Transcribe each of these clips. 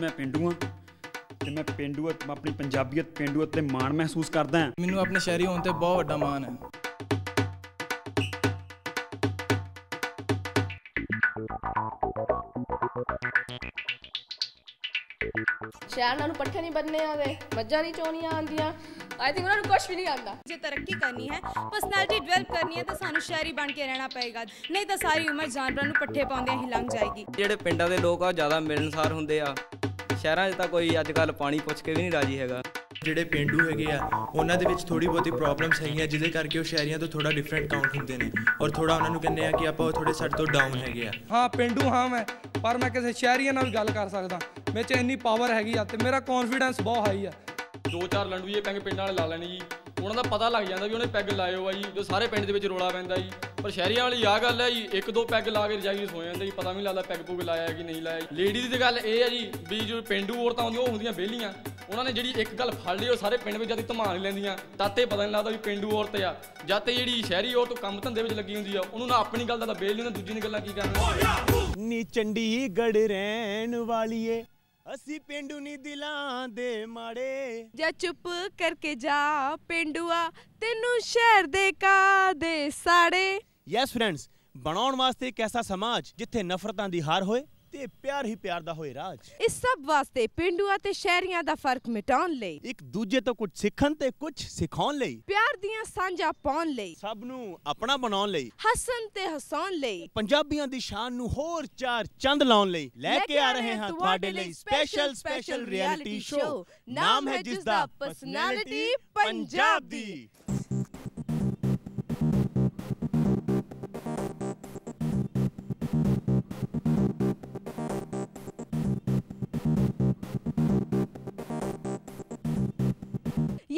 ਮੈਂ ਪਿੰਡੂ ਹਾਂ ਤੇ ਮੈਂ ਪਿੰਡੂਅਤ ਆਪਣੀ ਪੰਜਾਬੀਅਤ ਪਿੰਡੂਅਤ ਤੇ ਮਾਣ ਮਹਿਸੂਸ ਕਰਦਾ ਹਾਂ। ਮੈਨੂੰ ਆਪਣੇ ਸ਼ਹਿਰੀ ਹੋਣ ਤੇ ਬਹੁਤ ਵੱਡਾ ਮਾਣ ਹੈ। ਸ਼ਹਿਰ ਨਾਲ ਪੱਠੇ ਨਹੀਂ ਬੰਨਣੇ ਆਉਂਦੇ ਮੱਝਾਂ ਨਹੀਂ ਚੋਣੀਆਂ ਆਉਂਦੀਆਂ ਆਈ ਥਿੰਕ ਉਹਨਾਂ ਨੂੰ ਕੁਝ ਵੀ ਨਹੀਂ ਆਉਂਦਾ। ਜੇ ਤਰੱਕੀ ਕਰਨੀ ਹੈ ਪਰਸਨੈਲਿਟੀ ਡਿਵੈਲਪ ਕਰਨੀ ਹੈ ਤਾਂ ਸਾਨੂੰ ਸ਼ਹਿਰੀ ਬਣ ਕੇ ਰਹਿਣਾ ਪਏਗਾ। ਨਹੀਂ ਤਾਂ ਸਾਰੀ ਉਮਰ ਜਾਨਵਰਾਂ ਨੂੰ ਪੱਠੇ ਪਾਉਂਦਿਆਂ ਹੀ ਲੰਘ ਜਾਏਗੀ। ਜਿਹੜੇ ਪਿੰਡਾਂ ਦੇ ਲੋਕ ਆ ਜ਼ਿਆਦਾ ਮਿਲਣਸਾਰ ਹੁੰਦੇ ਆ। ਸ਼ਹਿਰਾਂ 'ਚ ਤਾਂ ਕੋਈ ਅੱਜ ਕੱਲ ਪਾਣੀ ਪੁੱਛ ਕੇ ਵੀ ਨਹੀਂ ਰਾਜੀ ਹੈਗਾ। ਜਿਹੜੇ ਪਿੰਡੂ ਹੈਗੇ ਆ ਉਹਨਾਂ ਦੇ ਵਿੱਚ ਥੋੜੀ ਬਹੁਤੀ ਪ੍ਰੋਬਲਮਸ ਹੈਗੀਆਂ ਜਿਹਦੇ ਕਰਕੇ ਉਹ ਸ਼ਹਿਰੀਆਂ ਤੋਂ ਥੋੜਾ ਡਿਫਰੈਂਟ ਕਾਊਂਟ ਹੁੰਦੇ ਨੇ ਔਰ ਥੋੜਾ ਉਹਨਾਂ ਨੂੰ ਕਹਿੰਦੇ ਆ ਕਿ ਆਪਾਂ ਉਹ ਥੋੜੇ ਸਾਡੇ ਤੋਂ ਡਾਊਨ ਹੈਗੇ ਆ। ਹਾਂ ਪਿੰਡੂ ਹਾਂ ਮੈਂ ਪਰ ਮੈਂ ਕਿਸੇ ਸ਼ਹਿਰੀਆਂ ਨਾਲ ਵੀ ਗੱਲ ਕਰ ਸਕਦਾ। ਮੇਰੇ 'ਚ ਇੰਨੀ ਪਾਵਰ ਹੈਗੀ ਆ ਤੇ ਮੇਰਾ ਕੌਨਫੀਡੈਂਸ ਬਹੁਤ ਹਾਈ ਆ। ਦੋ ਚਾਰ ਲੰਡੂਏ ਪੈਗ ਪਿੰਡਾਂ ਵਾਲੇ ਲਾ ਲੈਣੇ ਜੀ। ਉਹਨਾਂ ਦਾ ਪਤਾ ਲੱਗ ਜਾਂਦਾ ਵੀ ਉਹਨੇ ਪੈਗ ਲਾਏ ਆ ਜੀ, ਜੋ ਸਾਰੇ ਪਿੰਡ ਦੇ ਵਿੱਚ ਰੋਲਾ ਪੈਂਦਾ ਜੀ। ਪਰ ਸ਼ਹਿਰੀਆਂ ਵਾਲੀ ਆ ਗੱਲ ਹੈ ਜੀ, ਇੱਕ ਦੋ ਪੈਗ ਲਾ ਕੇ ਰਜਾਈ ਸੋ ਜਾਂਦੇ ਜੀ, ਪਤਾ ਵੀ ਨਹੀਂ ਲੱਗਦਾ ਪੈਗ ਪੁਗ ਲਾਇਆ ਹੈ ਕਿ ਨਹੀਂ ਲਾਇਆ ਲੇਡੀ ਦੀ ਗੱਲ ਇਹ ਹੈ ਜੀ, ਵੀ ਜੋ ਪਿੰਡੂ ਔਰਤਾਂ ਹੁੰਦੀਆਂ, ਉਹ ਹੁੰਦੀਆਂ ਵਿਹਲੀਆਂ। ਉਹਨਾਂ ਨੇ ਜਿਹੜੀ ਇੱਕ ਗੱਲ ਫੜ ਲਈ, ਉਹ ਸਾਰੇ ਪਿੰਡ ਵਿੱਚ ਜਦ ਧਮਾਲ ਲੈਂਦੀਆਂ। ਤਾਤੇ ਪਤਾ ਨਹੀਂ ਲੱਗਦਾ ਵੀ ਪਿੰਡੂ ਔਰਤ ਆ। ਜਦ ਤੇ ਜਿਹੜੀ ਸ਼ਹਿਰੀ ਔਰਤ ਕੰਮ ਧੰਦੇ ਵਿੱਚ ਲੱਗੀ ਹੁੰਦੀ ਆ, ਉਹਨੂੰ ਨਾ ਆਪਣੀ ਗੱਲ ਦਾ ਤਾਂ ਬੇਲ ਨਹੀਂ ਹੁੰਦਾ ਦੂਜੀ ਦੀਆਂ ਗੱਲਾਂ ਕੀ ਕਰਨਾ ਨੀ ਚੰਡੀਗੜ੍ਹ ਰਹਿਣ ਵਾਲੀਏ। ਅਸੀਂ ਪਿੰਡੂ ਨੀ ਦਿਲਾਂ ਦੇ ਮਾੜੇ। ਜਾਂ ਚੁੱਪ ਕਰਕੇ ਜਾ ਪਿੰਡੂਆ ਤੈਨੂੰ ਸ਼ਹਿਰ ਦੇ ਕਾਦੇ ਸਾੜੇ? ਯੈਸ ਫਰੈਂਡਸ ਬਣਾਉਣ ਵਾਸਤੇ ਇੱਕ ਐਸਾ ਸਮਾਜ ਜਿੱਥੇ ਨਫ਼ਰਤਾਂ ਦੀ ਹਾਰ ਹੋਏ ਤੇ ਪਿਆਰ ਹੀ ਪਿਆਰ ਦਾ ਹੋਏ ਰਾਜ। ਇਸ ਸਭ ਵਾਸਤੇ ਪਿੰਡੂਆ ਤੇ ਸ਼ਹਿਰੀਆਂ ਦਾ ਫ਼ਰਕ ਮਿਟਾਉਣ ਲਈ ਇੱਕ ਦੂਜੇ ਤੋਂ ਕੁਝ ਸਿੱਖਣ ਤੇ ਕੁਝ ਸਿਖਾਉਣ ਲਈ ਪਿਆਰ ਦੀਆਂ ਸਾਂਝਾਂ ਪਾਉਣ ਲਈ ਸਭ ਨੂੰ ਆਪਣਾ ਬਣਾਉਣ ਲਈ ਹੱਸਣ ਤੇ ਹਸਾਉਣ ਲਈ। ਪੰਜਾਬੀਆਂ ਦੀ ਸ਼ਾਨ ਨੂੰ ਹੋਰ ਚਾਰ ਚੰਦ ਲਾਉਣ ਲਈ ਲੈ ਕੇ ਆ ਰਹੇ ਹਾਂ ਤੁਹਾਡੇ ਲਈ ਸਪੈਸ਼ਲ ਸਪੈਸ਼ਲ ਰਿਐਲਿਟੀ ਸ਼ੋਅ ਨਾਮ ਹੈ ਜਿਸ ਦਾ ਪਰਸਨੈਲਿਟੀ ਪੰਜਾਬ। ਦੀ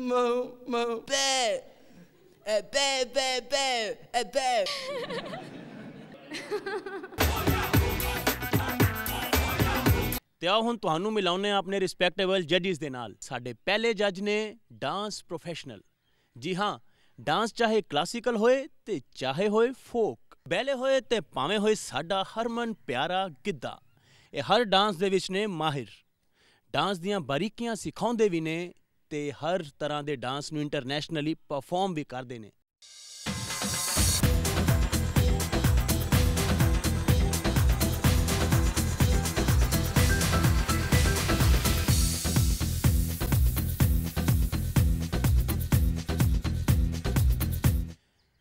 ਮੋ ਮੋ ਬੈ ਐ ਬੈ ਬੈ ਬੈ ਐ ਬੈ ਤੇ ਆਓ ਹੁਣ ਤੁਹਾਨੂੰ ਮਿਲਾਉਂਦੇ ਆ ਆਪਣੇ ਰਿਸਪੈਕਟੇਬਲ ਜੱਜਿਸ ਦੇ ਨਾਲ। ਸਾਡੇ ਪਹਿਲੇ ਜੱਜ ਨੇ ਡਾਂਸ ਪ੍ਰੋਫੈਸ਼ਨਲ ਜੀ ਹਾਂ ਡਾਂਸ ਚਾਹੇ ਕਲਾਸੀਕਲ ਹੋਏ ਤੇ ਚਾਹੇ ਹੋਏ ਫੋਕ ਬੈਲੇ ਹੋਏ ਤੇ ਭਾਵੇਂ ਹੋਏ ਸਾਡਾ ਹਰਮਨ ਪਿਆਰਾ ਗਿੱਧਾ। ਇਹ ਹਰ ਡਾਂਸ ਦੇ ਵਿੱਚ ਨੇ ਮਾਹਿਰ। ਡਾਂਸ ਦੀਆਂ ਬਾਰੀਕੀਆਂ ਸਿਖਾਉਂਦੇ ਵੀ ਨੇ ਤੇ ਹਰ ਤਰ੍ਹਾਂ ਦੇ ਡਾਂਸ ਨੂੰ ਇੰਟਰਨੈਸ਼ਨਲੀ ਪਰਫਾਰਮ ਵੀ ਕਰਦੇ ਨੇ।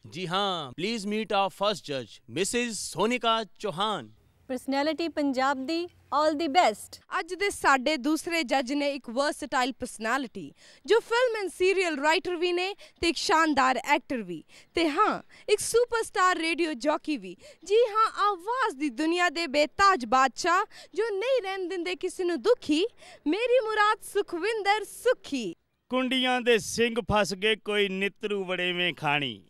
ਜੀ ਹਾਂ ਪਲੀਜ਼ ਮੀਟ ਆਰ ਫਰਸਟ ਜੱਜ ਮਿਸਿਸ ਸੋਨਿਕਾ ਚੌਹਾਨ ਪਰਸਨੈਲਿਟੀ ਪੰਜਾਬ ਦੀ 올 ਦੀ ਬੈਸਟ ਅੱਜ ਦੇ ਸਾਡੇ ਦੂਸਰੇ ਜੱਜ ਨੇ ਇੱਕ ਵਰਸਟਾਈਲ ਪਰਸਨੈਲਿਟੀ ਜੋ ਫਿਲਮ ਐਂਡ ਸੀਰੀਅਲ ਰਾਈਟਰ ਵੀ ਨੇ ਤੇ ਇੱਕ ਸ਼ਾਨਦਾਰ ਐਕਟਰ ਵੀ। ਤੇ ਹਾਂ ਇੱਕ ਸੁਪਰਸਟਾਰ ਰੇਡੀਓ ਜੌਕੀ ਵੀ। ਜੀ ਹਾਂ ਆਵਾਜ਼ ਦੀ ਦੁਨੀਆ ਦੇ ਬੇਤਾਜ ਬਾਦਸ਼ਾਹ ਜੋ ਨਹੀਂ ਰਹਿਣ ਦਿੰਦੇ ਕਿਸੇ ਨੂੰ ਦੁਖੀ ਮੇਰੀ ਮੁਰਾਦ ਸੁਖਵਿੰਦਰ ਸੁਖੀ। ਕੁੰਡੀਆਂ ਦੇ ਸਿੰਘ ਫਸ ਗਏ ਕੋਈ ਨਿਤਰੂ ਵੜੇਵੇਂ ਖਾਣੀ।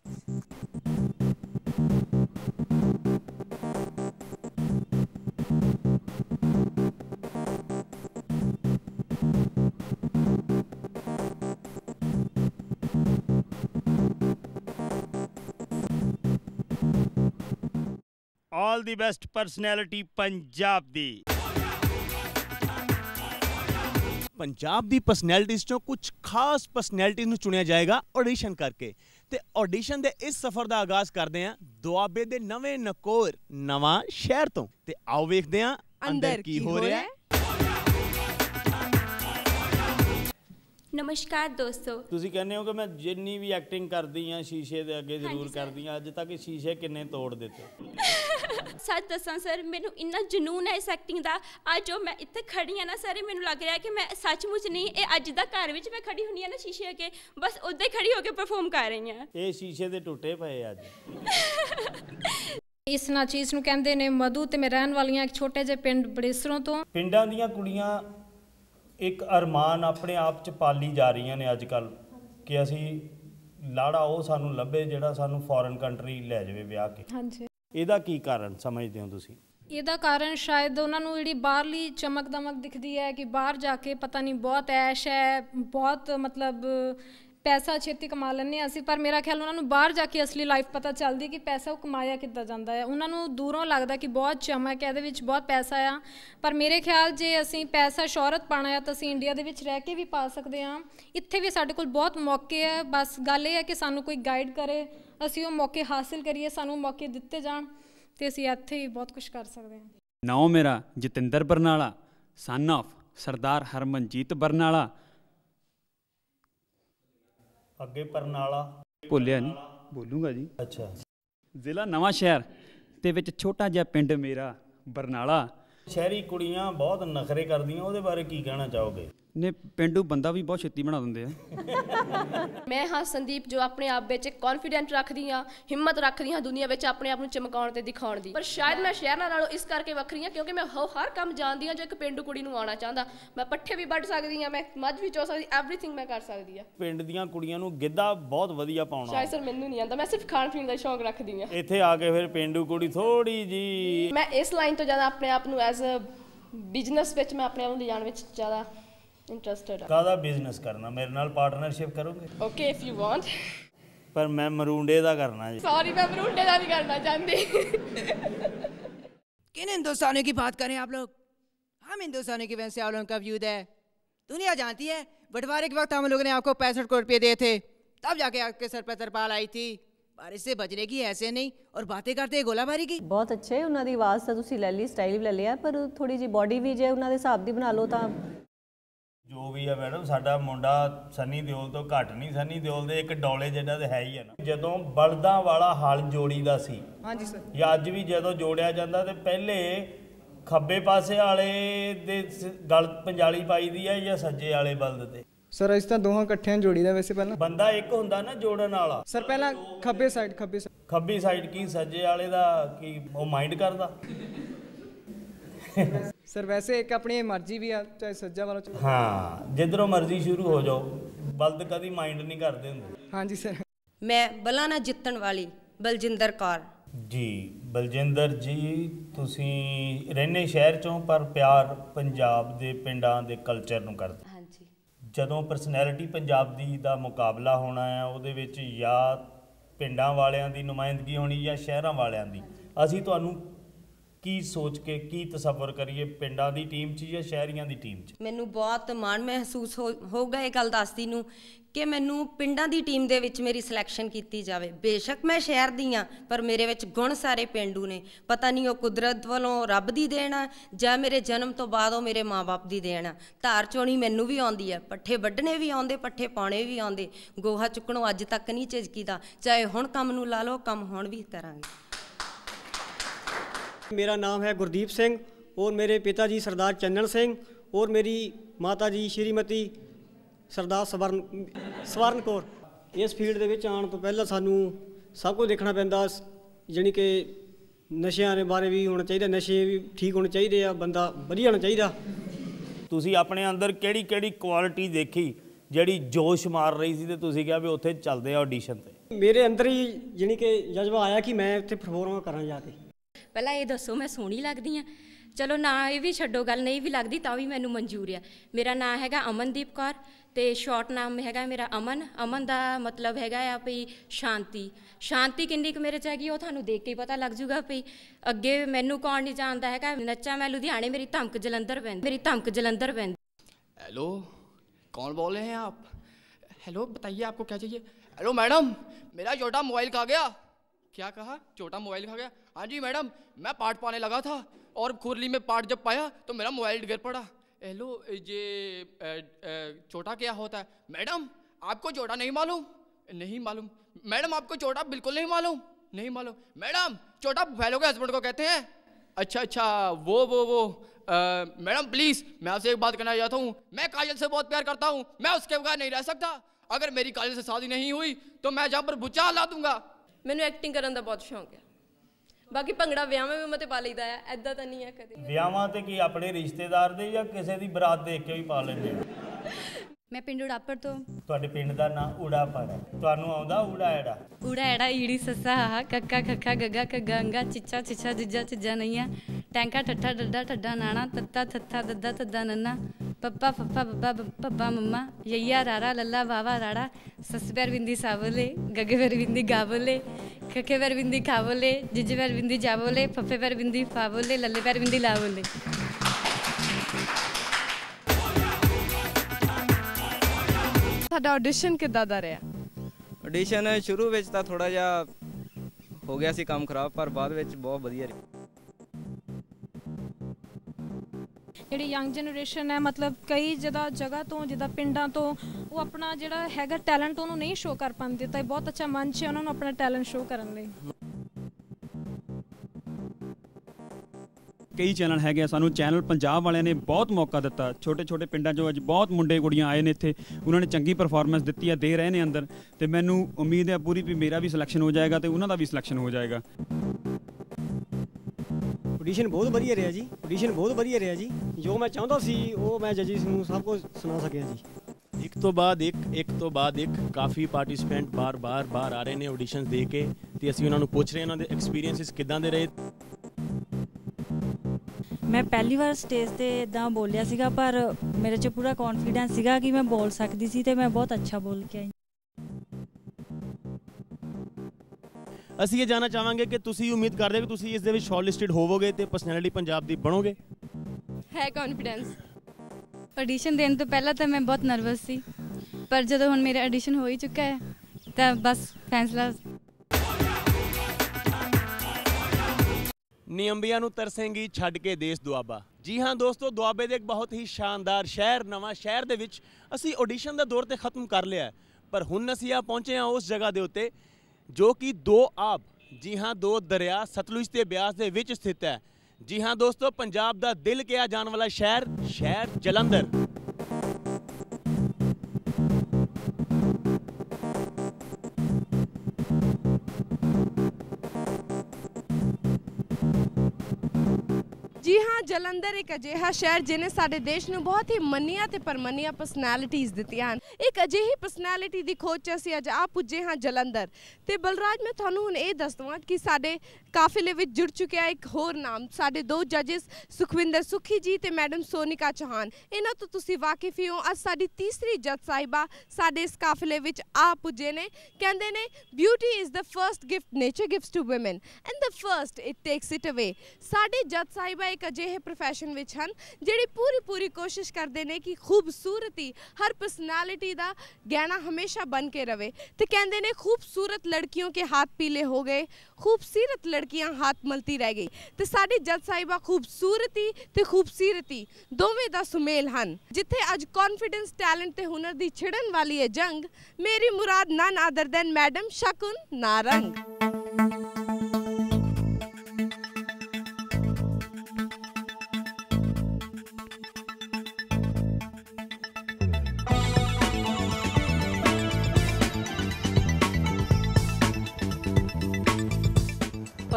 All the best personality Punjab ਦੀ। ਪੰਜਾਬ ਦੀ ਪਰਸਨੈਲਿਟੀਜ਼ ਚੋਂ ਕੁਝ ਖਾਸ ਪਰਸਨੈਲਿਟੀਜ਼ ਨੂੰ ਚੁਣਿਆ ਜਾਏਗਾ ਆਡੀਸ਼ਨ ਕਰਕੇ। ਤੇ ਆਡੀਸ਼ਨ ਦੇ ਇਸ ਸਫ਼ਰ ਦਾ ਆਗਾਜ਼ ਕਰਦੇ ਹਾਂ ਦੁਆਬੇ ਦੇ ਨਵੇਂ ਨਕੋਰ ਨਵਾਂ ਸ਼ਹਿਰ ਤੋਂ। ਤੇ ਆਓ ਵੇਖਦੇ ਹਾਂ ਅੰਦਰ ਕੀ ਹੋ ਰਿਹਾ। ਹੈ। ਨਮਸਕਾਰ ਦੋਸਤੋ। ਤੁਸੀਂ ਕਹਿੰਦੇ ਹੋ ਕਿ ਮੈਂ ਜਿੰਨੀ ਵੀ ਐਕਟਿੰਗ ਕਰਦੀ ਆ ਸ਼ੀਸ਼ੇ ਦੇ ਅੱਗੇ ਜ਼ਰੂਰ ਕਰਦੀ ਆ ਅੱਜ ਤੱਕ ਸ਼ੀਸ਼ੇ ਕਿੰਨੇ ਤੋੜ ਦਿੱਤੇ? ਸੱਚ ਦੱਸਾਂ ਸਰ ਮੈਨੂੰ ਇੰਨਾ ਜਨੂਨ ਹੈ ਇਸ ਐਕਟਿੰਗ ਦਾ। ਅੱਜ ਜੋ ਮੈਂ ਇੱਥੇ ਖੜੀ ਆ ਨਾ ਸਰ ਮੈਨੂੰ ਲੱਗ ਰਿਹਾ ਕਿ ਮੈਂ ਸੱਚਮੁੱਚ ਨਹੀਂ ਇਹ ਅੱਜ ਦਾ ਘਰ ਵਿੱਚ ਮੈਂ ਖੜੀ ਹੁੰਨੀ ਆ ਨਾ ਸ਼ੀਸ਼ੇ ਅੱਗੇ ਬਸ ਉੱਦਾਂ ਖੜੀ ਹੋ ਕੇ ਪਰਫਾਰਮ ਕਰ ਰਹੀ ਹਾਂ। ਇਹ ਸ਼ੀਸ਼ੇ ਦੇ ਟੁੱਟੇ ਪਏ ਅੱਜ। ਇਸ ਨਾ ਚੀਜ਼ ਨੂੰ ਕਹਿੰਦੇ ਨੇ ਮਧੂ ਤੇ ਮੈਂ ਰਹਿਣ ਵਾਲੀਆਂ ਇੱਕ ਛੋਟੇ ਜਿਹੇ ਪਿੰਡ ਬੜੇਸਰੋਂ ਤੋਂ। ਪਿੰਡਾਂ ਦੀਆਂ ਕੁੜੀਆਂ ਇੱਕ ਅਰਮਾਨ ਆਪਣੇ ਆਪ ਚ ਪਾਲੀ ਜਾ ਰਹੀਆਂ ਨੇ ਅੱਜ ਕੱਲ ਕਿ ਅਸੀਂ ਲਾੜਾ ਉਹ ਸਾਨੂੰ ਲੱਭੇ ਜਿਹੜਾ ਸਾਨੂੰ ਫੋਰਨ ਕੰਟਰੀ ਲੈ ਜਾਵੇ ਵਿਆਹ ਕੇ। ਹਾਂਜੀ। ਇਹਦਾ ਕੀ ਕਾਰਨ ਸਮਝਦੇ ਹੋ ਤੁਸੀਂ? ਇਹਦਾ ਕਾਰਨ ਸ਼ਾਇਦ ਉਹਨਾਂ ਨੂੰ ਜਿਹੜੀ ਬਾਹਰਲੀ ਚਮਕ ਦਮਕ ਦਿਖਦੀ ਹੈ ਕਿ ਬਾਹਰ ਜਾ ਕੇ ਪਤਾ ਨਹੀਂ ਬਹੁਤ ਐਸ਼ ਹੈ, ਬਹੁਤ ਮਤਲਬ ਪੈਸਾ ਛੇਤੀ ਕਮਾ ਲੈਂਦੇ ਹਾਂ ਅਸੀਂ, ਪਰ ਮੇਰਾ ਖਿਆਲ ਉਹਨਾਂ ਨੂੰ ਬਾਹਰ ਜਾ ਕੇ ਅਸਲੀ ਲਾਈਫ ਪਤਾ ਚੱਲਦੀ ਕਿ ਪੈਸਾ ਉਹ ਕਮਾਇਆ ਕਿੱਦਾਂ ਜਾਂਦਾ ਹੈ। ਉਹਨਾਂ ਨੂੰ ਦੂਰੋਂ ਲੱਗਦਾ ਕਿ ਬਹੁਤ ਚਮਕ ਹੈ, ਇਹਦੇ ਵਿੱਚ ਬਹੁਤ ਪੈਸਾ ਆ। ਪਰ ਮੇਰੇ ਖਿਆਲ ਜੇ ਅਸੀਂ ਪੈਸਾ ਸ਼ੋਹਰਤ ਪਾਣਾ ਆ ਤਾਂ ਅਸੀਂ ਇੰਡੀਆ ਦੇ ਵਿੱਚ ਰਹਿ ਕੇ ਵੀ ਪਾ ਸਕਦੇ ਹਾਂ। ਇੱਥੇ ਵੀ ਸਾਡੇ ਕੋਲ ਬਹੁਤ ਮੌਕੇ ਹੈ, ਬਸ ਗੱਲ ਇਹ ਹੈ ਕਿ ਸਾਨੂੰ ਕੋਈ ਗਾਈਡ ਕਰੇ, ਅਸੀਂ ਉਹ ਮੌਕੇ ਹਾਸਿਲ ਕਰੀਏ, ਸਾਨੂੰ ਮੌਕੇ ਦਿੱਤੇ ਜਾਣ ਤੇ ਅਸੀਂ ਇੱਥੇ ਹੀ ਬਹੁਤ ਕੁਝ ਕਰ ਸਕਦੇ ਹਾਂ। ਨਾਮ ਮੇਰਾ ਜਤਿੰਦਰ ਬਰਨਾਲਾ ਸਨ of ਸਰਦਾਰ ਹਰਮਨਜੀਤ ਬਰਨਾਲਾ ਅੱਗੇ ਪਰਨਾਲਾ। ਭੁੱਲਿਆ ਨਹੀਂ ਬੋਲੂੰਗਾ ਜੀ। ਅੱਛਾ। ਜ਼ਿਲ੍ਹਾ ਨਵਾਂ ਸ਼ਹਿਰ ਤੇ ਵਿੱਚ ਛੋਟਾ ਜਿਹਾ ਪਿੰਡ ਮੇਰਾ ਬਰਨਾਲਾ। ਸ਼ਹਿਰੀ ਕੁੜੀਆਂ ਬਹੁਤ ਨਖਰੇ ਕਰਦੀਆਂ ਉਹਦੇ ਬਾਰੇ ਕੀ ਕਹਿਣਾ ਚਾਹੋਗੇ? ਨੇ ਪਿੰਡੂ ਬੰਦਾ ਵੀ ਬਹੁਤ ਛੇਤੀ ਬਣਾ ਦਿੰਦੇ ਆ। ਮੈਂ ਹਾਂ ਸੰਦੀਪ ਜੋ ਆਪਣੇ ਆਪ ਵਿੱਚ ਕੌਨਫੀਡੈਂਟ ਰੱਖਦੀ ਹਾਂ ਹਿੰਮਤ ਰੱਖਦੀ ਹਾਂ ਦੁਨੀਆ ਵਿੱਚ ਆਪਣੇ ਆਪ ਨੂੰ ਚਮਕਾਉਣ ਤੇ ਦਿਖਾਉਣ ਦੀ। ਪਰ ਸ਼ਾਇਦ ਮੈਂ ਸ਼ਹਿਰਾਂ ਨਾਲੋਂ ਇਸ ਕਰਕੇ ਵੱਖਰੀ ਹਾਂ ਕਿਉਂਕਿ ਮੈਂ ਹਰ ਕੰਮ ਜਾਣਦੀ ਹਾਂ ਜੋ ਇੱਕ ਪਿੰਡੂ ਕੁੜੀ ਨੂੰ ਆਉਣਾ ਚਾਹੁੰਦਾ। ਮੈਂ ਪੱਠੇ ਵੀ ਵੱਢ ਸਕਦੀ ਹਾਂ ਮੈਂ ਮੱਝ ਵੀ ਚੋ ਸਕਦੀ ਐਵਰੀਥਿੰਗ ਮੈਂ ਕਰ ਸਕਦੀ ਹਾਂ। ਪਿੰਡ ਦੀਆਂ ਕੁੜੀਆਂ ਨੂੰ ਗਿੱਧਾ ਬਹੁਤ ਵਧੀਆ ਪਾਉਣਾ। ਸ਼ਾਇਦ ਸਰ ਮੈਨੂੰ ਨਹੀਂ ਆਉਂਦਾ ਮੈਂ ਸਿਰਫ ਖਾਣ ਪੀਣ ਦਾ ਸ਼ੌਂਕ ਰੱਖਦੀ ਹਾਂ। ਇੱਥੇ ਆ ਕੇ ਫਿਰ ਪਿੰਡੂ ਕੁੜੀ ਥੋੜੀ ਜੀ। ਮੈਂ ਇਸ ਲਾਈਨ ਤੋਂ ਜ਼ਿਆਦਾ ਆਪਣੇ ਆਪ ਨੂੰ ਐਜ਼ ਅ ਬਿਜ਼ਨਸ ਵਿੱਚ ਮੈਂ ਆਪਣੇ ਆਪ ਨੂੰ ਲਿਜਾਣ ਵਿੱਚ ਜ਼ਿਆਦਾ ਇੰਟਰਸਟਿਡ ਹਾਂ ਕਾਹਦਾ ਬਿਜ਼ਨਸ ਕਰਨਾ ਮੇਰੇ ਨਾਲ ਪਾਰਟਨਰਸ਼ਿਪ ਕਰੋਗੇ ਓਕੇ ਇਫ ਯੂ ਵਾਂਟ ਪਰ ਮੈਂ ਮਰੂੰਡੇ ਦਾ ਕਰਨਾ ਜੀ ਸੌਰੀ ਮੈਂ ਬਰੂਡੇ ਦਾ ਨਹੀਂ ਕਰਨਾ ਚਾਹੁੰਦੀ किन हिंदुस्तानियों की बात करें आप लोग हम हिंदुस्तानी की वजह से आप लोगों का व्यूद है दुनिया जानती है बंटवारे के वक्त हम लोगों ने आपको पैंसठ करोड़ रुपये दिए थे तब जाके आपके सर पर तरपाल आई थी बारिश से बचने की ऐसे नहीं और बातें करते गोलाबारी की ਬਹੁਤ ਅੱਛੇ ਉਹਨਾਂ ਦੀ ਆਵਾਜ਼ ਤਾਂ ਤੁਸੀਂ ਲੈ ਲਈ ਸਟਾਈਲ ਵੀ ਲੈ ਲਿਆ ਪਰ ਥੋੜੀ ਜੀ ਬਾਡੀ ਵੀ ਜੇ ਉਹਨਾਂ ਦੇ ਹਿਸਾਬ ਦੀ ਬਣਾ ਲਓ ਤਾਂ ਜੋ ਵੀ ਆ ਮੈਡਮ ਸਾਡਾ ਮੁੰਡਾ ਸਨੀ ਦਿਓਲ ਤੋਂ ਘੱਟ ਨਹੀਂ। ਸਨੀ ਦਿਓਲ ਦੇ ਇੱਕ ਡੋਲੇ ਜਿਹੜਾ ਤੇ ਹੈ ਹੀ ਆ ਨਾ। ਜਦੋਂ ਬਲਦਾਂ ਵਾਲਾ ਹਲ ਜੋੜੀਦਾ ਸੀ ਹਾਂਜੀ ਸਰ। ਜਾਂ ਅੱਜ ਵੀ ਜਦੋਂ ਜੋੜਿਆ ਜਾਂਦਾ ਤੇ ਪਹਿਲੇ ਖੱਬੇ ਪਾਸੇ ਵਾਲੇ ਦੇ ਗਲ ਪੰਜਾਲੀ ਪਾਈ ਦੀ ਹੈ ਜਾਂ ਸੱਜੇ ਵਾਲੇ ਬਲਦ ਤੇ। ਸਰ ਅਸੀਂ ਤਾਂ ਦੋਹਾਂ ਇਕੱਠਿਆਂ ਜੋੜੀਦਾ ਵੈਸੇ ਪਹਿਲਾਂ। ਬੰਦਾ ਇੱਕ ਹੁੰਦਾ ਨਾ ਜੋੜਨ ਵਾਲਾ। ਸਰ ਪਹਿਲਾਂ ਖੱਬੇ ਸਾਈਡ ਖੱਬੇ। ਖੱਬੀ ਸਾਈਡ ਕੀ ਸੱਜੇ ਵਾਲੇ ਦਾ ਕੀ ਉਹ ਮਾਈਂਡ ਕਰਦਾ? ਸਰ ਵੈਸੇ ਇੱਕ ਆਪਣੀ ਮਰਜ਼ੀ ਵੀ ਆ ਚਾਹੇ ਸੱਜਾ ਵਾਲਾ ਚਲੋ ਹਾਂ ਜਿੱਧਰੋਂ ਮਰਜ਼ੀ ਸ਼ੁਰੂ ਹੋ ਜਾਓ ਬਲਦ ਕਦੀ ਮਾਈਂਡ ਨਹੀਂ ਕਰਦੇ ਹੁੰਦੇ। ਹਾਂਜੀ ਸਰ। ਮੈਂ ਬਲਾਂ ਨਾਲ ਜਿੱਤਣ ਵਾਲੀ ਬਲਜਿੰਦਰ ਕੌਰ। ਜੀ ਬਲਜਿੰਦਰ ਜੀ ਤੁਸੀਂ ਰਹਿੰਦੇ ਸ਼ਹਿਰ ਚੋਂ ਪਰ ਪਿਆਰ ਪੰਜਾਬ ਦੇ ਪਿੰਡਾਂ ਦੇ ਕਲਚਰ ਨੂੰ ਕਰਦੇ। ਹਾਂਜੀ। ਜਦੋਂ ਪਰਸਨੈਲਿਟੀ ਪੰਜਾਬ ਦੀ ਦਾ ਮੁਕਾਬਲਾ ਹੋਣਾ ਹੈ ਉਹਦੇ ਵਿੱਚ ਜਾਂ ਪਿੰਡਾਂ ਵਾਲਿਆਂ ਦੀ ਨੁਮਾਇੰਦਗੀ ਹੋਣੀ ਜਾਂ ਸ਼ਹਿਰਾਂ ਵਾਲਿਆਂ ਦੀ ਅਸੀਂ ਤੁਹਾਨੂੰ ਕੀ ਸੋਚ ਕੇ ਕੀ ਤਸੱਵਰ ਕਰੀਏ ਪਿੰਡਾਂ ਦੀ ਟੀਮ 'ਚ ਜਾਂ ਸ਼ਹਿਰੀਆਂ ਦੀ ਟੀਮ 'ਚ? ਮੈਨੂੰ ਬਹੁਤ ਮਾਣ ਮਹਿਸੂਸ ਹੋ- ਹੋਊਗਾ ਇਹ ਗੱਲ ਦੱਸਦੀ ਨੂੰ ਕਿ ਮੈਨੂੰ ਪਿੰਡਾਂ ਦੀ ਟੀਮ ਦੇ ਵਿੱਚ ਮੇਰੀ ਸਿਲੈਕਸ਼ਨ ਕੀਤੀ ਜਾਵੇ। ਬੇਸ਼ੱਕ ਮੈਂ ਸ਼ਹਿਰ ਦੀ ਹਾਂ, ਪਰ ਮੇਰੇ ਵਿੱਚ ਗੁਣ ਸਾਰੇ ਪਿੰਡੂ ਨੇ। ਪਤਾ ਨਹੀਂ ਉਹ ਕੁਦਰਤ ਵੱਲੋਂ ਰੱਬ ਦੀ ਦੇਣ ਆ ਜਾਂ ਮੇਰੇ ਜਨਮ ਤੋਂ ਬਾਅਦ ਉਹ ਮੇਰੇ ਮਾਪੇ ਦੀ ਦੇਣ ਆ। ਧਾਰ ਚੋਣੀ ਮੈਨੂੰ ਵੀ ਆਉਂਦੀ ਹੈ ਪੱਠੇ ਵੱਢਣੇ ਵੀ ਆਉਂਦੇ, ਪੱਠੇ ਪਾਉਣੇ ਵੀ ਆਉਂਦੇ। ਗੋਹਾ ਚੁੱਕਣੋਂ ਅੱਜ ਤੱਕ ਨਹੀਂ ਝਿਜਕੀਦਾ, ਚਾਹੇ ਹੁਣ ਕੰਮ ਨੂੰ ਲਾ ਲਓ, ਕੰਮ ਹੁਣ ਵੀ ਕਰਾਂਗੇ। ਮੇਰਾ ਨਾਮ ਹੈ ਗੁਰਦੀਪ ਸਿੰਘ ਔਰ ਮੇਰੇ ਪਿਤਾ ਜੀ ਸਰਦਾਰ ਚੰਨਣ ਸਿੰਘ ਔਰ ਮੇਰੀ ਮਾਤਾ ਜੀ ਸ਼੍ਰੀਮਤੀ ਸਰਦਾਰ ਸਵਰਨ ਸਵਰਨ ਕੌਰ। ਇਸ ਫੀਲਡ ਦੇ ਵਿੱਚ ਆਉਣ ਤੋਂ ਪਹਿਲਾਂ ਸਾਨੂੰ ਸਭ ਕੁਝ ਦੇਖਣਾ ਪੈਂਦਾ ਜਾਨੀ ਕਿ ਨਸ਼ਿਆਂ ਦੇ ਬਾਰੇ ਵੀ ਹੋਣਾ ਚਾਹੀਦਾ ਨਸ਼ੇ ਵੀ ਠੀਕ ਹੋਣੇ ਚਾਹੀਦੇ ਆ ਬੰਦਾ ਵਧੀਆ ਹੋਣਾ ਚਾਹੀਦਾ। ਤੁਸੀਂ ਆਪਣੇ ਅੰਦਰ ਕਿਹੜੀ ਕਿਹੜੀ ਕੁਆਲਿਟੀ ਦੇਖੀ ਜਿਹੜੀ ਜੋਸ਼ ਮਾਰ ਰਹੀ ਸੀ ਤੇ ਤੁਸੀਂ ਕਿਹਾ ਵੀ ਉੱਥੇ ਚੱਲਦੇ ਆ ਆਡੀਸ਼ਨ ਤੇ? ਮੇਰੇ ਅੰਦਰ ਹੀ ਜਾਨੀ ਕਿ ਜਜ਼ਬਾ ਆਇਆ ਕਿ ਮੈਂ ਉੱਥੇ ਪਰਫਾਰਮ ਕਰਾਂ ਜਾ ਕੇ। ਪਹਿਲਾਂ ਇਹ ਦੱਸੋ ਮੈਂ ਸੋਹਣੀ ਲੱਗਦੀ ਆ ਚਲੋ ਨਾ ਇਹ ਵੀ ਛੱਡੋ ਗੱਲ ਨਹੀਂ ਵੀ ਲੱਗਦੀ ਤਾਂ ਵੀ ਮੈਨੂੰ ਮਨਜ਼ੂਰ ਆ ਮੇਰਾ ਨਾਮ ਹੈਗਾ ਅਮਨਦੀਪ ਕੌਰ ਤੇ ਸ਼ਾਰਟ ਨਾਮ ਹੈਗਾ ਮੇਰਾ ਅਮਨ ਅਮਨ ਦਾ ਮਤਲਬ ਹੈਗਾ ਆ ਵੀ ਸ਼ਾਂਤੀ ਸ਼ਾਂਤੀ ਕਿੰਨੀ ਕੁ ਮੇਰੇ ਚ ਹੈਗੀ ਉਹ ਤੁਹਾਨੂੰ ਦੇਖ ਕੇ ਹੀ ਪਤਾ ਲੱਗ ਜੂਗਾ ਵੀ ਅੱਗੇ ਮੈਨੂੰ ਕੌਣ ਨਹੀਂ ਜਾਣਦਾ ਹੈਗਾ ਨੱਚਾ ਮੈਂ ਲੁਧਿਆਣੇ ਮੇਰੀ ਧਮਕ ਜਲੰਧਰ ਪੈਂਦੀ ਮੇਰੀ ਧਮਕ ਜਲੰਧਰ ਪੈਂਦੀ हेलो कौन बोल रहे हैं आप हेलो बताइए आपको क्या चाहिए हेलो मैडम मेरा छोटा मोबाइल खा गया क्या कहा छोटा मोबाइल खा गया हाँ जी मैडम, मैं पार्ट पाने लगा था और खुरली में पार्ट जब पाया तो मेरा मोबाइल गिर पड़ा। हेलो ये छोटा क्या होता है? मैडम, आपको छोटा नहीं मालूम? नहीं मालूम। मैडम, आपको छोटा बिल्कुल नहीं मालूम? नहीं मालूम। मैडम छोटा फैलो के हस्बैंड को कहते हैं। अच्छा अच्छा वो वो वो मैडम प्लीज़ मैं आपसे एक बात कहना चाहता हूँ। मैं काजल से बहुत प्यार करता हूँ। मैं उसके बगैर नहीं रह सकता। अगर मेरी काजल से शादी नहीं हुई तो मैं जहाँ पर बुचा ला दूँगा। मैंने एक्टिंग करने का बहुत शौक है। ਬਾਕੀ ਭੰਗੜਾ ਵਿਆਹਾਂ ਵਿੱਚ ਤੇ ਪਾ ਲਈਦਾ ਆ ਐਦਾਂ ਤਾਂ ਨਹੀਂ ਆ ਕਦੇ। ਵਿਆਹਾਂ ਤੇ ਕੀ ਆਪਣੇ ਰਿਸ਼ਤੇਦਾਰ ਦੇ ਜਾਂ ਕਿਸੇ ਦੀ ਬਰਾਤ ਦੇਖ ਕੇ ਵੀ ਪਾ ਲੈਂਦੇ ਹੋ? ਮੈਂ ਪਿੰਡ ਉੜਾਪਰ ਤੋਂ। ਤੁਹਾਡੇ ਪਿੰਡ ਦਾ ਨਾਂ ਊੜਾਪਰ ਹੈ। ਤੁਹਾਨੂੰ ਆਉਂਦਾ ਊੜਾ ਐੜਾ? ਊੜਾ ਐੜਾ ਈੜੀ ਸੱਸਾ ਹਾ ਕੱਕਾ ਖੱਖਾ ਗੱਗਾ ਕੱਗਾ ਅੰਗਾ ਚਿੱਚਾ ਚਿੱਚਾ ਜਿੱਜਾ ਚਿੱਜਾ ਨਈਆ। ਟੈਂਕਾ ਠੱਠਾ ਡੱਡਾ ਠੱਡਾ ਨਾਣਾ ਤੱਤਾ ਥੱਥਾ ਦੱਦਾ ਤੱਦਾ ਨੰਨਾ। ਪੱਪਾ ਫੱਫਾ ਬੱਬਾ ਪੱਬਾ ਮੰਮਾ ਯਈਆ ਰਾਰਾ ਲੱਲਾ ਵਾਵਾ ਰਾੜਾ ਸੱਸ ਪੈਰ ਬਿੰਦੀ ਸਾਵਲੇ ਗੱਗੇ ਪੈਰ ਬਿੰਦੀ ਗਾਵਲੇ ਖੱਕੇ ਪੈਰ ਬਿੰਦੀ ਖਾਵਲੇ ਜਿੱਜੇ ਪੈਰ ਬਿੰਦੀ ਜਾਵਲੇ ਫੱਫੇ ਪੈਰ ਬਿੰਦੀ ਫਾਵਲੇ ਲੱਲੇ ਪੈਰ ਬਿੰਦੀ ਲਾਵਲੇ ਸਾਡਾ ਆਡੀਸ਼ਨ ਕਿੱਦਾਂ ਦਾ ਰਿਹਾ? ਆਡੀਸ਼ਨ ਸ਼ੁਰੂ ਵਿੱਚ ਤਾਂ ਥੋੜਾ ਜਿਹਾ ਹੋ ਗਿਆ ਸੀ ਕੰਮ ਖਰਾਬ ਪਰ ਬਾਅਦ ਵਿੱਚ ਬਹੁਤ ਵਧੀਆ ਰਿਹਾ। ਜਿਹੜੀ ਯੰਗ ਜਨਰੇਸ਼ਨ ਹੈ, ਮਤਲਬ ਕਈ ਜਗ੍ਹਾ ਜਗ੍ਹਾ ਤੋਂ ਜਿੱਦਾਂ ਪਿੰਡਾਂ ਤੋਂ, ਉਹ ਆਪਣਾ ਜਿਹੜਾ ਹੈਗਾ ਟੈਲੈਂਟ ਉਹਨੂੰ ਨਹੀਂ ਸ਼ੋਅ ਕਰ ਪਾਉਂਦੇ, ਤਾਂ ਇਹ ਬਹੁਤ ਅੱਛਾ ਮੰਚ ਹੈ ਉਹਨਾਂ ਨੂੰ ਆਪਣਾ ਟੈਲੈਂਟ ਸ਼ੋਅ ਕਰਨ ਲਈ। ਕਈ ਚੈਨਲ ਹੈਗੇ ਆ, ਸਾਨੂੰ ਚੈਨਲ ਪੰਜਾਬ ਵਾਲਿਆਂ ਨੇ ਬਹੁਤ ਮੌਕਾ ਦਿੱਤਾ। ਛੋਟੇ ਛੋਟੇ ਪਿੰਡਾਂ 'ਚੋਂ ਅੱਜ ਬਹੁਤ ਮੁੰਡੇ ਕੁੜੀਆਂ ਆਏ ਨੇ ਇੱਥੇ, ਉਹਨਾਂ ਨੇ ਚੰਗੀ ਪਰਫਾਰਮੈਂਸ ਦਿੱਤੀ ਆ, ਦੇ ਰਹੇ ਨੇ ਅੰਦਰ। ਤੇ ਮੈਨੂੰ ਉਮੀਦ ਹੈ ਪੂਰੀ ਵੀ ਮੇਰਾ ਵੀ ਸਿਲੈਕਸ਼ਨ ਹੋ ਜਾਏਗਾ ਤੇ ਉਹਨਾਂ ਦਾ ਵੀ ਸਿਲੈਕਸ਼ਨ ਹੋ ਜਾਏਗਾ। ਆਡੀਸ਼ਨ ਬਹੁਤ ਵਧੀਆ ਰਿਹਾ ਜੀ। ਆਡੀਸ਼ਨ ਬਹੁਤ ਵਧੀਆ ਰਿਹਾ ਜੀ। ਜੋ ਮੈਂ ਚਾਹੁੰਦਾ ਸੀ ਉਹ ਮੈਂ ਜੱਜਿਸ ਨੂੰ ਸਭ ਕੁਝ ਸੁਣਾ ਸਕਿਆ ਜੀ। ਇੱਕ ਤੋਂ ਬਾਅਦ ਇੱਕ ਇੱਕ ਤੋਂ ਬਾਅਦ ਇੱਕ। ਕਾਫੀ ਪਾਰਟਿਸਪੈਂਟ ਬਾਰ-ਬਾਰ ਬਾਹਰ ਆ ਰਹੇ ਨੇ ਆਡੀਸ਼ਨਸ ਦੇ ਕੇ ਤੇ ਅਸੀਂ ਉਹਨਾਂ ਨੂੰ ਪੁੱਛ ਰਹੇ ਹਾਂ ਉਹਨਾਂ ਦੇ ਐਕਸਪੀਰੀਐਂਸਸ ਕਿੱਦਾਂ ਦੇ ਰਹੇ? ਮੈਂ ਪਹਿਲੀ ਵਾਰ ਸਟੇਜ ਤੇ ਇਦਾਂ ਬੋਲਿਆ ਸੀਗਾ ਪਰ ਮੇਰੇ 'ਚ ਪੂਰਾ ਕੌਨਫੀਡੈਂਸ ਸੀਗਾ ਕਿ ਮੈਂ ਬੋਲ ਸਕਦੀ ਸੀ ਤੇ ਮੈਂ ਬਹੁਤ ਅੱਛਾ ਬੋਲ ਕੇ ਆਈ। ਅਸੀਂ ਇਹ ਜਾਨਣਾ ਚਾਹਾਂਗੇ ਕਿ ਤੁਸੀਂ ਉਮੀਦ ਕਰਦੇ ਹੋ ਕਿ ਤੁਸੀਂ ਇਸ ਦੇ ਵਿੱਚ ਸ਼ਾਰਟਲਿਸਟਡ ਹੋਵੋਗੇ ਤੇ ਪਰਸਨੈਲਿਟੀ ਪੰਜਾਬ ਦੀ ਬਣੋਗੇ? ਹੈ ਕੌਨਫੀਡੈਂਸ ਆਡੀਸ਼ਨ ਦੇਣ ਤੋਂ ਪਹਿਲਾਂ ਤਾਂ ਮੈਂ ਬਹੁਤ ਨਰਵਸ ਸੀ। ਪਰ ਜਦੋਂ ਹੁਣ ਮੇਰਾ ਆਡੀਸ਼ਨ ਹੋ ਹੀ ਚੁੱਕਾ ਹੈ ਤਾਂ ਬਸ ਫੈਸਲਾ ਨੀ ਅੰਬੀਆਂ ਨੂੰ ਤਰਸੇਂਗੀ ਛੱਡ ਕੇ ਦੇਸ਼ ਦੁਆਬਾ। ਜੀ ਹਾਂ ਦੋਸਤੋ ਦੁਆਬੇ ਦੇ ਇੱਕ ਬਹੁਤ ਹੀ ਸ਼ਾਨਦਾਰ ਸ਼ਹਿਰ ਨਵਾਂ ਸ਼ਹਿਰ ਦੇ ਵਿੱਚ ਅਸੀਂ ਆਡੀਸ਼ਨ ਦਾ ਦੌਰ ਤੇ ਖਤਮ ਕਰ ਲਿਆ। ਪਰ ਹੁਣ ਅਸੀਂ ਆ ਪਹੁੰਚੇ ਹਾਂ ਉਸ ਜਗ੍ਹਾ ਦੇ ਉੱਤੇ ਜੋ ਕਿ ਦੋ ਆਬ ਜੀ ਹਾਂ ਦੋ ਦਰਿਆ ਸਤਲੁਜ ਤੇ ਬਿਆਸ ਦੇ ਵਿੱਚ ਸਥਿਤ ਹੈ। ਜੀ ਹਾਂ ਦੋਸਤੋ, ਪੰਜਾਬ ਦਾ ਦਿਲ ਕਿਹਾ ਜਾਣ ਵਾਲਾ ਸ਼ਹਿਰ ਸ਼ਹਿਰ ਜਲੰਧਰ। ਜੀ ਹਾਂ, ਜਲੰਧਰ ਇੱਕ ਅਜਿਹਾ ਸ਼ਹਿਰ ਜਿਨੇ ਸਾਡੇ ਦੇਸ਼ ਨੂੰ ਬਹੁਤ ਹੀ ਮੰਨੀਆਂ ਤੇ ਪਰਮੰਨੀਆਂ ਪਰਸਨੈਲਿਟੀਆਂ ਦਿੱਤੀਆਂ ਹਨ। ਇੱਕ ਅਜਿਹੀ ਪਰਸਨੈਲਿਟੀ ਦੀ ਖੋਜ 'ਚ ਅਸੀਂ ਅੱਜ ਆ ਪੁੱਜੇ ਹਾਂ ਜਲੰਧਰ। ਤੇ ਬਲਰਾਜ, ਮੈਂ ਤੁਹਾਨੂੰ ਹੁਣ ਇਹ ਦੱਸ ਦਵਾਂ ਕਿ ਸਾਡੇ ਕਾਫਿਲੇ ਵਿੱਚ ਜੁੜ ਚੁੱਕਿਆ ਇੱਕ ਹੋਰ ਨਾਮ, ਸਾਡੇ ਦੋ ਜੱਜਸ ਸੁਖਵਿੰਦਰ ਸੁਖੀ ਜੀ ਤੇ ਮੈਡਮ ਸੋਨਿਕਾ ਚੌਹਾਨ। ਇਹਨਾਂ ਤੋਂ ਤੁਸੀਂ ਵਾਕਿਫ ਹੀ ਹੋ, ਅੱਜ ਸਾਡੀ ਤੀਸਰੀ ਜੱਜ ਸਾਹਿਬਾ ਸਾਡੇ ਇਸ ਕਾਫਿਲੇ ਵਿੱਚ ਆ ਪੁੱਜੇ ਨੇ। ਕਹਿੰਦੇ ਨੇ beauty is the first gift nature gives to women and the first it takes it away ਸਾਡੇ ਜੱਜ ਸਾਹਿਬਾ ਇੱਕ ਅਜਿਹੇ profession ਵਿੱਚ ਹਨ, ਜਿਹੜੀ ਪੂਰੀ ਪੂਰੀ ਕੋਸ਼ਿਸ਼ ਕਰਦੇ ਨੇ ਕਿ ਖੂਬਸੂਰਤੀ, ਹਰ ਪਰਸਨੈਲਿਟੀ ਦਾ ਗਹਿਣਾ ਹਮੇਸ਼ਾ ਬਨ ਕੇ ਰਵੇ। ਤੇ ਕਹਿੰਦੇ ਨੇ, ਖੂਬਸੂਰਤ ਲੜਕੀਆਂ ਕੇ ਹੱਥ ਪੀਲੇ ਹੋ ਗਏ, ਖੂਬਸੂਰਤ ਲੜਕੀਆਂ ਹੱਥ ਮਲਤੀ ਰਹਿ ਗਈ। ਤੇ ਸਾਡੀ ਜੱਜ ਸਾਹਿਬਾ ਖੂਬਸੂਰਤੀ ਤੇ ਖੂਬਸੂਰਤੀ ਦੋਵੇਂ ਦਾ ਸੁਮੇਲ ਹਨ। ਜਿੱਥੇ ਅੱਜ ਕੌਨਫੀਡੈਂਸ ਟੈਲੈਂਟ ਤੇ ਹੁਨਰ ਦੀ ਛਿੜਨ ਵਾਲੀ ਹੈ ਜੰਗ, ਮੇਰੀ ਮੁਰਾਦ ਨਾ other madam Shakun Narang.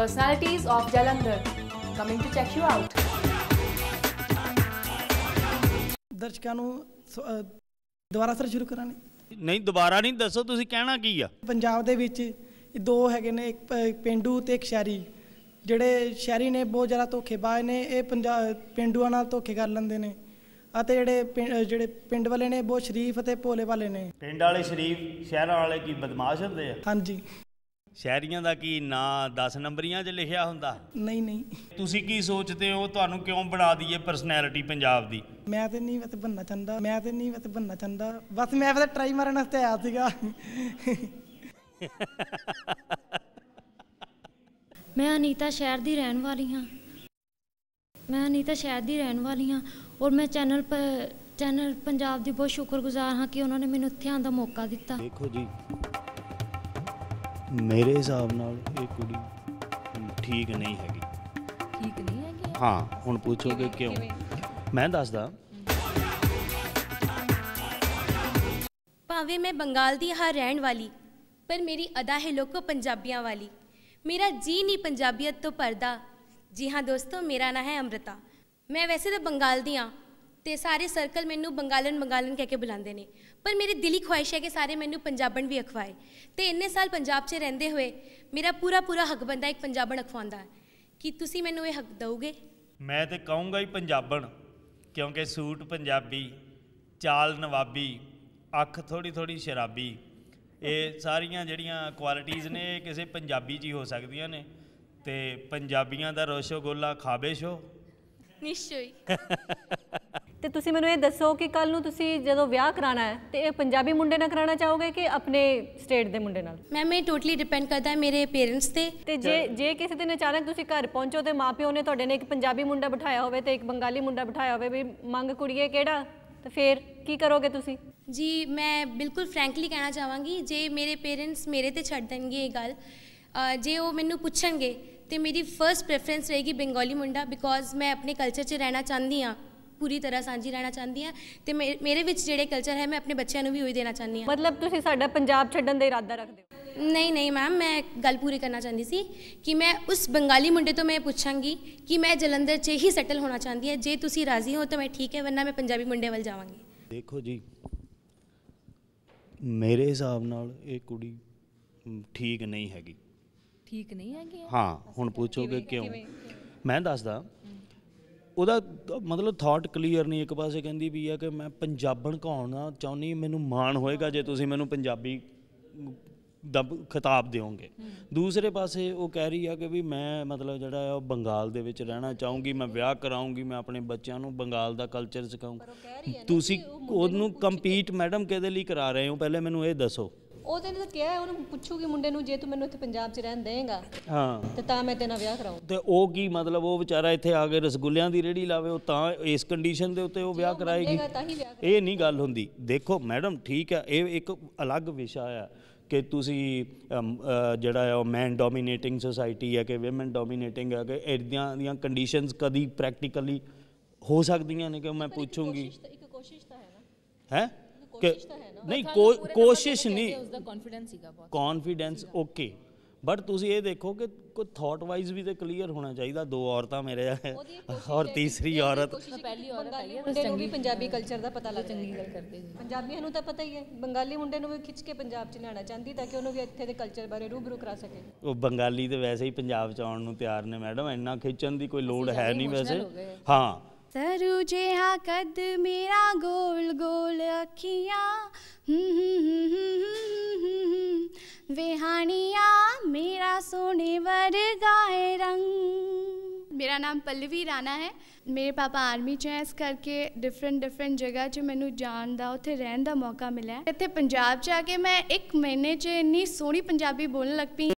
Personalities of Jalandhar. Coming to check you out. ਦਰਸ਼ਕਾਂ ਨੂੰ ਸ- ਅ, ਦੁਬਾਰਾ ਸਰ ਸ਼ੁਰੂ ਕਰਾਂਗੇ। ਨਹੀਂ ਦੁਬਾਰਾ ਨਹੀਂ ਦੱਸੋ ਤੁਸੀਂ ਕਹਿਣਾ ਕੀ ਆ? ਪੰਜਾਬ ਦੇ ਵਿੱਚ ਇਹ ਦੋ ਹੈਗੇ ਨੇ ਇੱਕ ਪ- ਪੇਂਡੂ ਤੇ ਇੱਕ ਸ਼ਹਿਰੀ। ਜਿਹੜੇ ਸ਼ਹਿਰੀ ਨੇ ਬਹੁਤ ਜ਼ਿਆਦਾ ਧੋਖੇਬਾਜ਼ ਨੇ ਇਹ ਪੰਜਾਬ ਪੇਂਡੂਆਂ ਨਾਲ ਧੋਖੇ ਕਰ ਲੈਂਦੇ ਨੇ। ਅਤੇ ਜਿਹੜੇ ਪਿੰ- ਅ, ਜਿਹੜੇ ਪਿੰਡ ਵਾਲੇ ਨੇ ਬਹੁਤ ਸ਼ਰੀਫ ਅਤੇ ਭੋਲੇ ਵਾਲੇ ਨੇ। ਪਿੰਡ ਵਾਲੇ ਸ਼ਰੀਫ ਸ਼ਹਿਰਾਂ ਵਾਲੇ ਕੀ ਬਦਮਾਸ਼ ਹੁੰਦੇ ਆ? ਹਾਂਜੀ। ਸ਼ਹਿਰੀਆਂ ਦਾ ਕੀ ਨਾਂ 10 ਨੰਬਰੀਆਂ 'ਚ ਲਿਖਿਆ ਹੁੰਦਾ? ਨਹੀਂ ਨਹੀਂ। ਤੁਸੀਂ ਕੀ ਸੋਚਦੇ ਹੋ? ਤੁਹਾਨੂੰ ਕਿਉਂ ਬਣਾ ਦਈਏ ਪਰਸਨੈਲਿਟੀ ਪੰਜਾਬ ਦੀ? ਮੈਂ ਤੇ ਨਹੀਂ ਵੈਸੇ ਬੰਨਾ ਚਾਹੁੰਦਾ ਮੈਂ ਤੇ ਨਹੀਂ ਵੈਸੇ ਬੰਨਾ ਚਾਹੁੰਦਾ। ਬਸ ਮੈਂ ਵੈਸੇ ਟਰਾਈ ਮਾਰਨ ਵਾਸਤੇ ਆਇਆ ਸੀਗਾ। ਮੈਂ ਅਨੀਤਾ ਸ਼ਹਿਰ ਦੀ ਰਹਿਣ ਵਾਲੀ ਹਾਂ। ਮੈਂ ਅਨੀਤਾ ਸ਼ਹਿਰ ਦੀ ਰਹਿਣ ਵਾਲੀ ਹਾਂ ਔਰ ਮੈਂ ਚੈਨਲ ਚੈਨਲ ਪੰਜਾਬ ਦੀ ਬਹੁਤ ਸ਼ੁਕਰਗੁਜ਼ਾਰ ਹਾਂ ਕਿ ਉਹਨਾਂ ਨੇ ਮੈਨੂੰ ਇੱਥੇ ਆਉਣ ਦਾ ਮੌਕਾ ਦਿੱਤਾ। ਦੇਖੋ ਜੀ ਮੇਰੇ ਹਿਸਾਬ ਨਾਲ ਇਹ ਕੁੜੀ ਠੀਕ ਨਹੀਂ ਹੈਗੀ। ਠੀਕ ਨਹੀਂ ਹੈਗੀ? ਹਾਂ ਹੁਣ ਪੁੱਛੋਗੇ ਕਿਉਂ? ਮੈਂ ਦੱਸਦਾ। ਭਾਵੇਂ ਮੈਂ ਬੰਗਾਲ ਦੀ ਹਾਂ ਰਹਿਣ ਵਾਲੀ ਪਰ ਮੇਰੀ ਅਦਾ ਹੈ ਲੋਕੋ ਪੰਜਾਬੀਆਂ ਵਾਲੀ। ਮੇਰਾ ਜੀ ਨਹੀਂ ਪੰਜਾਬੀਅਤ ਤੋਂ ਪਰਦਾ ਜੀ ਹਾਂ ਦੋਸਤੋ ਮੇਰਾ ਨਾਂ ਹੈ ਅੰਮ੍ਰਿਤਾ। ਮੈਂ ਵੈਸੇ ਤਾਂ ਬੰਗਾਲ ਦੀ ਹਾਂ। ਤੇ ਸਾਰੇ ਸਰਕਲ ਮੈਨੂੰ ਬੰਗਾਲਨ ਬੰਗਾਲਨ ਕਹਿ ਕੇ ਬੁਲਾਉਂਦੇ ਨੇ। ਪਰ ਮੇਰੀ ਦਿਲੀ ਖੁਆਇਸ਼ ਹੈ ਕਿ ਸਾਰੇ ਮੈਨੂੰ ਪੰਜਾਬਣ ਵੀ ਅਖਵਾਏ। ਤੇ ਇੰਨੇ ਸਾਲ ਪੰਜਾਬ 'ਚ ਰਹਿੰਦੇ ਹੋਏ ਮੇਰਾ ਪੂਰਾ ਪੂਰਾ ਹੱਕ ਬੰਦਾ ਇੱਕ ਪੰਜਾਬਣ ਅਖਵਾਉਂਦਾ। ਕੀ ਤੁਸੀਂ ਮੈਨੂੰ ਇਹ ਹੱਕ ਦਿਓਗੇ? ਮੈਂ ਤੇ ਕਹੂੰਗਾ ਹੀ ਪੰਜਾਬਣ ਕਿਉਂਕਿ ਸੂਟ ਪੰਜਾਬੀ ਚਾਲ ਨਵਾਬੀ ਅੱਖ ਥੋੜੀ ਥੋੜੀ ਸ਼ਰਾਬੀ ਇਹ ਸਾਰੀਆਂ ਜਿਹੜੀਆਂ ਕੁਆਲਿਟੀਆਂ ਨੇ ਇਹ ਕਿਸੇ ਪੰਜਾਬੀ 'ਚ ਹੀ ਹੋ ਸਕਦੀਆਂ ਨੇ। ਤੇ ਪੰਜਾਬੀਆਂ ਦਾ ਰੋਸ਼ੋਗੋਲਾ ਖਾਬੇਸ਼ੋ। ਨਿਸ਼ਚੈ ਤੇ ਤੁਸੀਂ ਮੈਨੂੰ ਇਹ ਦੱਸੋ ਕਿ ਕੱਲ ਨੂੰ ਤੁਸੀਂ ਜਦੋਂ ਵਿਆਹ ਕਰਾਣਾ ਹੈ ਤੇ ਇਹ ਪੰਜਾਬੀ ਮੁੰਡੇ ਨਾਲ ਕਰਾਉਣਾ ਚਾਹੋਗੇ ਕਿ ਆਪਣੇ ਸਟੇਟ ਦੇ ਮੁੰਡੇ ਨਾਲ? ਮੈਮ ਇਹ ਟੋਟਲੀ ਡਿਪੈਂਡ ਕਰਦਾ ਹੈ ਮੇਰੇ ਪੇਰੈਂਟਸ ਤੇ। ਤੇ ਜੇ ਜੇ ਕਿਸੇ ਦਿਨ ਅਚਾਨਕ ਤੁਸੀਂ ਘਰ ਪਹੁੰਚੋ ਤੇ ਮਾਪਿਓ ਨੇ ਤੁਹਾਡੇ ਨੇ ਇੱਕ ਪੰਜਾਬੀ ਮੁੰਡਾ ਬਿਠਾਇਆ ਹੋਵੇ ਤੇ ਇੱਕ ਬੰਗਾਲੀ ਮੁੰਡਾ ਬਿਠਾਇਆ ਹੋਵੇ ਵੀ ਮੰਗ ਕੁੜੀਏ ਕਿਹੜਾ? ਤੇ ਫਿਰ ਕੀ ਕਰੋਗੇ ਤੁਸੀਂ? ਜੀ ਮੈਂ ਬਿਲਕੁਲ ਫਰੈਂਕਲੀ ਕਹਿਣਾ ਚਾਹਾਂਗੀ ਜੇ ਮੇਰੇ ਪੇਰੈਂਟਸ ਮੇਰੇ ਤੇ ਛੱਡ ਦੇਣਗੇ ਇਹ ਗੱਲ ਜੇ ਉਹ ਮੈਨੂੰ ਪੁੱਛਣਗੇ ਤੇ ਮੇਰੀ ਫਰਸਟ ਪ੍ਰੈਫਰੈਂਸ ਰਹੇਗੀ ਬੰਗਾਲੀ ਮੁੰਡਾ ਬਿਕੋਜ਼ ਮੈਂ ਆਪਣੇ ਕਲਚਰ 'ਚ ਰਹਿਣਾ ਚਾਹੁੰਦੀ ਹਾਂ। ਪੂਰੀ ਤਰ੍ਹਾਂ ਸਾਂਝੀ ਰਹਿਣਾ ਚਾਹੁੰਦੀ ਹਾਂ ਤੇ ਮੇਰੇ ਵਿੱਚ ਜਿਹੜੇ ਕਲਚਰ ਹੈ ਮੈਂ ਆਪਣੇ ਬੱਚਿਆਂ ਨੂੰ ਵੀ ਉਹੀ ਦੇਣਾ ਚਾਹੁੰਦੀ ਹਾਂ। ਮਤਲਬ ਤੁਸੀਂ ਸਾਡਾ ਪੰਜਾਬ ਛੱਡਣ ਦਾ ਇਰਾਦਾ ਰੱਖਦੇ ਹੋ? ਨਹੀਂ ਨਹੀਂ ਮੈਮ ਮੈਂ ਗੱਲ ਪੂਰੀ ਕਰਨਾ ਚਾਹੁੰਦੀ ਸੀ ਕਿ ਮੈਂ ਉਸ ਬੰਗਾਲੀ ਮੁੰਡੇ ਤੋਂ ਮੈਂ ਪੁੱਛਾਂਗੀ ਕਿ ਮੈਂ ਜਲੰਧਰ 'ਚ ਹੀ ਸੈਟਲ ਹੋਣਾ ਚਾਹੁੰਦੀ ਹਾਂ। ਜੇ ਤੁਸੀਂ ਰਾਜ਼ੀ ਹੋ ਤਾਂ ਮੈਂ ਠੀਕ ਹੈ ਵਰਨਾ ਮੈਂ ਪੰਜਾਬੀ ਮੁੰਡੇ ਵੱਲ ਜਾਵਾਂਗੀ। ਦੇਖੋ ਜੀ ਮੇਰੇ ਹਿਸਾਬ ਨਾਲ ਇਹ ਕੁੜੀ ਠੀਕ ਨਹੀਂ ਹੈਗੀ। ਠੀਕ ਨਹੀਂ ਹੈਗੇ। ਹਾਂ ਹੁਣ ਪੁੱਛੋਗੇ ਕਿਉਂ? ਮੈਂ ਦੱਸਦਾ ਉਹਦਾ ਮਤਲਬ ਥਾਟ ਕਲੀਅਰ ਨਹੀਂ ਇੱਕ ਪਾਸੇ ਕਹਿੰਦੀ ਵੀ ਆ ਕਿ ਮੈਂ ਪੰਜਾਬਣ ਕਹਾਉਣਾ ਚਾਹੁੰਦੀ ਮੈਨੂੰ ਮਾਣ ਹੋਏਗਾ ਜੇ ਤੁਸੀਂ ਮੈਨੂੰ ਪੰਜਾਬੀ ਦਾ ਖਿਤਾਬ ਦਿਓਗੇ। ਦੂਸਰੇ ਪਾਸੇ ਉਹ ਕਹਿ ਰਹੀ ਆ ਕਿ ਵੀ ਮੈਂ ਮਤਲਬ ਜਿਹੜਾ ਆ ਉਹ ਬੰਗਾਲ ਦੇ ਵਿੱਚ ਰਹਿਣਾ ਚਾਹੂੰਗੀ ਮੈਂ ਵਿਆਹ ਕਰਾਉਂਗੀ ਮੈਂ ਆਪਣੇ ਬੱਚਿਆਂ ਨੂੰ ਬੰਗਾਲ ਦਾ ਕਲਚਰ ਸਿਖਾਊਂ। ਤੁਸੀਂ ਉਹਨੂੰ ਕੰਪੀਟ ਮੈਡਮ ਕਿਹਦੇ ਲਈ ਕਰਾ ਰਹੇ ਹੋ? ਪਹਿਲੇ ਮੈਨੂੰ ਇਹ ਦੱਸੋ। ਉਹਦੇ ਨੇ ਤਾਂ ਕਿਹਾ ਹੈ, ਉਹਨੂੰ ਪੁੱਛੂਗੀ ਮੁੰਡੇ ਨੂੰ ਜੇ ਤੂੰ ਮੈਨੂੰ ਇੱਥੇ ਪੰਜਾਬ 'ਚ ਰਹਿਣ ਦੇਂਗਾ ਹਾਂ। ਤੇ ਤਾਂ ਮੈਂ ਤੇਰੇ ਨਾਲ ਵਿਆਹ ਕਰਾਉਂ ਤੇ ਉਹ ਕੀ ਮਤਲਬ ਉਹ ਵਿਚਾਰਾ ਇੱਥੇ ਆ ਕੇ ਰਸਗੁੱਲਿਆਂ ਦੀ ਰੇੜੀ ਲਾਵੇ ਉਹ ਤਾਂ ਇਸ ਕੰਡੀਸ਼ਨ ਦੇ ਉੱਤੇ ਉਹ ਵਿਆਹ ਕਰਾਏਗੀ। ਹੀ ਇਹ ਨਹੀਂ ਗੱਲ ਹੁੰਦੀ। ਦੇਖੋ ਮੈਡਮ ਠੀਕ ਹੈ ਇਹ ਇੱਕ ਅਲੱਗ ਵਿਸ਼ਾ ਆ ਕਿ ਤੁਸੀਂ ਜਿਹੜਾ ਆ ਉਹ ਮੈਨ ਡੋਮੀਨੇਟਿੰਗ ਸੋਸਾਇਟੀ ਹੈ ਕਿ ਔਮਨ ਡੋਮੀਨੇਟਿੰਗ ਹੈ ਕਿ ਇਦਾਂ ਦੀਆਂ ਕੰਡੀਸ਼ਨਸ ਕਦੀ ਪ੍ਰੈਕਟੀਕਲੀ ਹੋ ਸਕਦੀਆਂ ਨੇ ਕਿ ਮੈਂ ਪੁੱਛੂੰਗੀ। ਇੱਕ ਕੋਸ਼ਿਸ਼ ਤਾਂ ਹੈ ਨਾ। ਹੈ? ਕਿ ਨਹੀਂ ਕੋ- ਕੋਸ਼ਿਸ਼ ਨਹੀਂ। ਉਸਦਾ ਕੌਨਫੀਡੈਂਸ ਸੀਗਾ ਬਹੁਤ। ਕੌਨਫੀਡੈਂਸ ਓਕੇ ਬਟ ਤੁਸੀਂ ਇਹ ਦੇਖੋ ਕਿ ਕੋਈ ਥਾਟ ਵਾਈਜ਼ ਵੀ ਤੇ ਕਲੀਅਰ ਹੋਣਾ ਚਾਹੀਦਾ ਦੋ ਔਰਤਾਂ ਮੇਰੇ ਔਰ ਤੀਸਰੀ ਔਰਤ। ਪਹਿਲੀ ਔਰਤ ਆਈ ਹੈ ਮੁੰਡੇ ਨੂੰ ਵੀ ਪੰਜਾਬੀ ਕਲਚਰ ਦਾ ਪਤਾ ਲੱਗ ਚੰਗੀ ਗੱਲ ਕਰਦੇ ਪੰਜਾਬੀਆਂ ਨੂੰ ਤਾਂ ਪਤਾ ਹੀ ਹੈ ਬੰਗਾਲੀ ਮੁੰਡੇ ਨੂੰ ਵੀ ਖਿੱਚ ਕੇ ਪੰਜਾਬ 'ਚ ਲਿਆਉਣਾ ਚਾਹੁੰਦੀ ਤਾਂ ਕਿ ਉਹਨੂੰ ਵੀ ਇੱਥੇ ਦੇ ਕਲਚਰ ਬਾਰੇ ਰੂਬਰੂ ਕਰਾ ਸਕੇ। ਉਹ ਬੰਗਾਲੀ ਤੇ ਵੈਸੇ ਹੀ ਪੰਜਾਬ ਚ ਆਉਣ ਨੂੰ ਤਿਆਰ ਨੇ ਮੈਡਮ ਇੰਨਾ ਖਿੱਚਣ ਦੀ ਕੋਈ ਲੋੜ ਹੈ ਨਹੀਂ ਵੈਸੇ। ਹੋ ਗਏ। ਸਰੂ ਜਿਹਾ ਕਦ ਮੇਰਾ ਗੋਲ ਗੋਲ ਅੱਖੀਆਂ ਵਿਹਾਣੀਆਂ ਮੇਰਾ ਸੋਨੇ ਵਰਗਾ ਹੈ ਰੰਗ। ਮੇਰਾ ਨਾਮ ਪੱਲਵੀ ਰਾਣਾ ਹੈ। ਮੇਰੇ ਪਾਪਾ ਆਰਮੀ ਚ ਹੈ। ਇਸ ਕਰਕੇ ਡਿਫਰੈਂਟ ਡਿਫਰੈਂਟ ਜਗ੍ਹਾ 'ਚ ਮੈਨੂੰ ਜਾਣ ਦਾ, ਉੱਥੇ ਰਹਿਣ ਦਾ ਮੌਕਾ ਮਿਲਿਆ। ਇੱਥੇ ਪੰਜਾਬ 'ਚ ਆ ਕੇ ਮੈਂ ਇੱਕ ਮਹੀਨੇ 'ਚ ਇੰਨੀ ਸੋਹਣੀ ਪੰਜਾਬੀ ਬੋਲਣ ਲੱਗ ਪਈ।